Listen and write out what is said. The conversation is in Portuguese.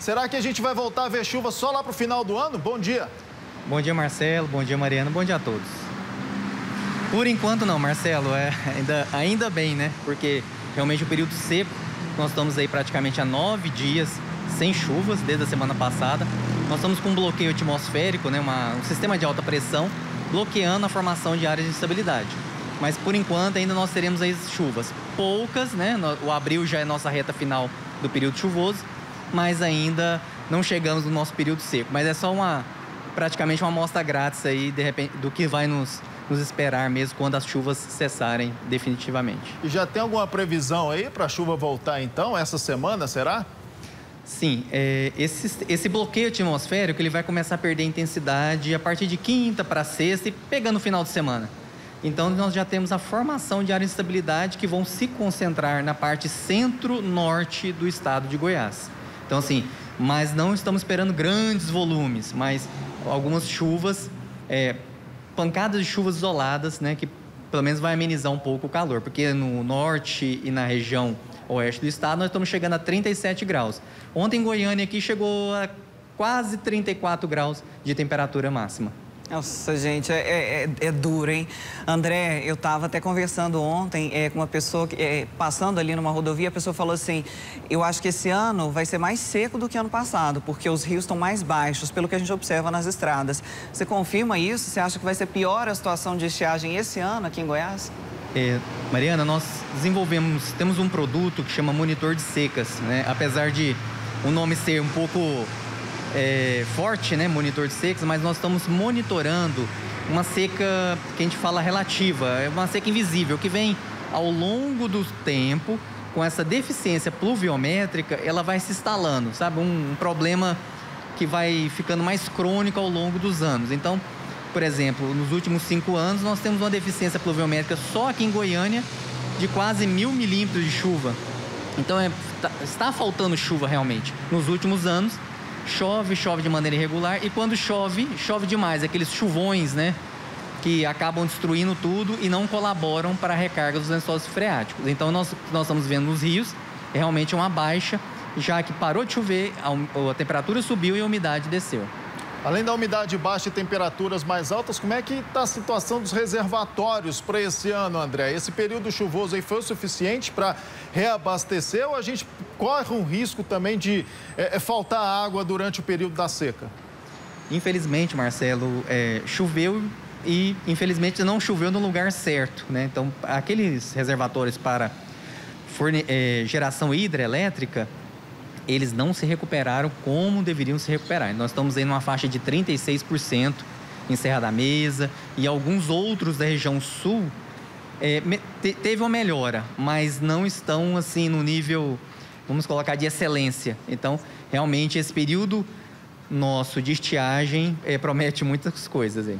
Será que a gente vai voltar a ver chuva só lá para o final do ano? Bom dia. Bom dia, Marcelo. Bom dia, Mariana. Bom dia a todos. Por enquanto não, Marcelo. É, ainda, ainda bem, né? Porque realmente o período seco, nós estamos aí praticamente há nove dias sem chuvas desde a semana passada. Nós estamos com um bloqueio atmosférico, né? Uma, um sistema de alta pressão bloqueando a formação de áreas de instabilidade. Mas por enquanto ainda nós teremos aí chuvas poucas, né? O abril já é nossa reta final do período chuvoso mas ainda não chegamos no nosso período seco. Mas é só uma praticamente uma amostra grátis aí de repente, do que vai nos, nos esperar mesmo quando as chuvas cessarem definitivamente. E já tem alguma previsão aí para a chuva voltar então essa semana, será? Sim, é, esse, esse bloqueio atmosférico ele vai começar a perder intensidade a partir de quinta para sexta e pegando o final de semana. Então nós já temos a formação de áreas de estabilidade que vão se concentrar na parte centro-norte do estado de Goiás. Então, assim, mas não estamos esperando grandes volumes, mas algumas chuvas, é, pancadas de chuvas isoladas, né, que pelo menos vai amenizar um pouco o calor, porque no norte e na região oeste do estado nós estamos chegando a 37 graus. Ontem em Goiânia aqui chegou a quase 34 graus de temperatura máxima. Nossa, gente, é, é, é, é duro, hein? André, eu estava até conversando ontem é, com uma pessoa, que, é, passando ali numa rodovia, a pessoa falou assim, eu acho que esse ano vai ser mais seco do que ano passado, porque os rios estão mais baixos, pelo que a gente observa nas estradas. Você confirma isso? Você acha que vai ser pior a situação de estiagem esse ano aqui em Goiás? É, Mariana, nós desenvolvemos, temos um produto que chama monitor de secas, né? Apesar de o nome ser um pouco é, forte, né, monitor de secas, mas nós estamos monitorando uma seca que a gente fala relativa, é uma seca invisível, que vem ao longo do tempo, com essa deficiência pluviométrica, ela vai se instalando, sabe? Um, um problema que vai ficando mais crônico ao longo dos anos. Então, por exemplo, nos últimos cinco anos, nós temos uma deficiência pluviométrica só aqui em Goiânia de quase mil milímetros de chuva. Então, é, tá, está faltando chuva realmente. Nos últimos anos, chove, chove de maneira irregular e quando chove, chove demais, aqueles chuvões, né? Que acabam destruindo tudo e não colaboram para a recarga dos lençóis freáticos. Então, nós, nós estamos vendo nos rios realmente uma baixa, já que parou de chover, a, a temperatura subiu e a umidade desceu. Além da umidade baixa e temperaturas mais altas, como é que está a situação dos reservatórios para esse ano, André? Esse período chuvoso aí foi o suficiente para reabastecer ou a gente corre um risco também de é, faltar água durante o período da seca? Infelizmente, Marcelo, é, choveu e infelizmente não choveu no lugar certo, né? Então, aqueles reservatórios para forne é, geração hidrelétrica, eles não se recuperaram como deveriam se recuperar. Nós estamos em uma faixa de 36% em Serra da Mesa e alguns outros da região sul é, teve uma melhora, mas não estão assim no nível, vamos colocar, de excelência. Então, realmente esse período nosso de estiagem é, promete muitas coisas aí.